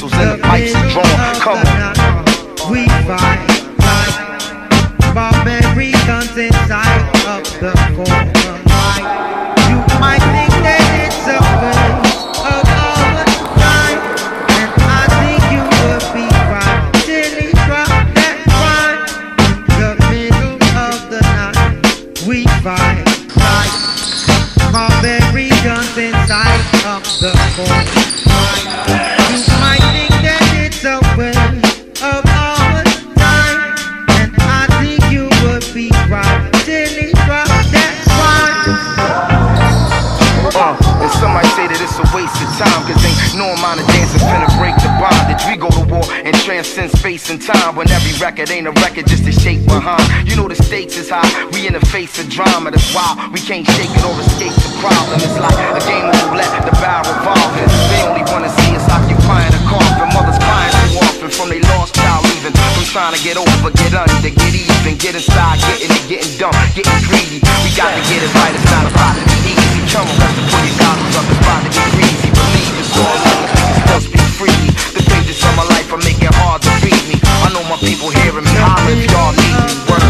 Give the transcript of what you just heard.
missiles and the pipes are drawn. Come on. We fight like barbarians inside of the corner. You might think that it's a waste of our time, and I think you would be right till he drop that rhyme in the middle of the night. We fight like barbarians inside of the corner. You Uh, and somebody say that it's a waste of time, cause ain't no amount of dancing finna break the bondage. We go to war and transcend space and time when every record ain't a record, just a shape behind. You know the stakes is high, we in the face of drama, that's why we can't shake it or escape the problem. It's like a game of roulette, the barrel revolving. They only wanna see us occupying a coffin, mothers crying too often from they lost child leaving. From trying to get over, get under, get even, get inside, getting it, getting dumb, getting greedy. We got to get it right, it's not about be easy. Come on, for making hard to read me. I know my people hearing me holler if y'all need me. Word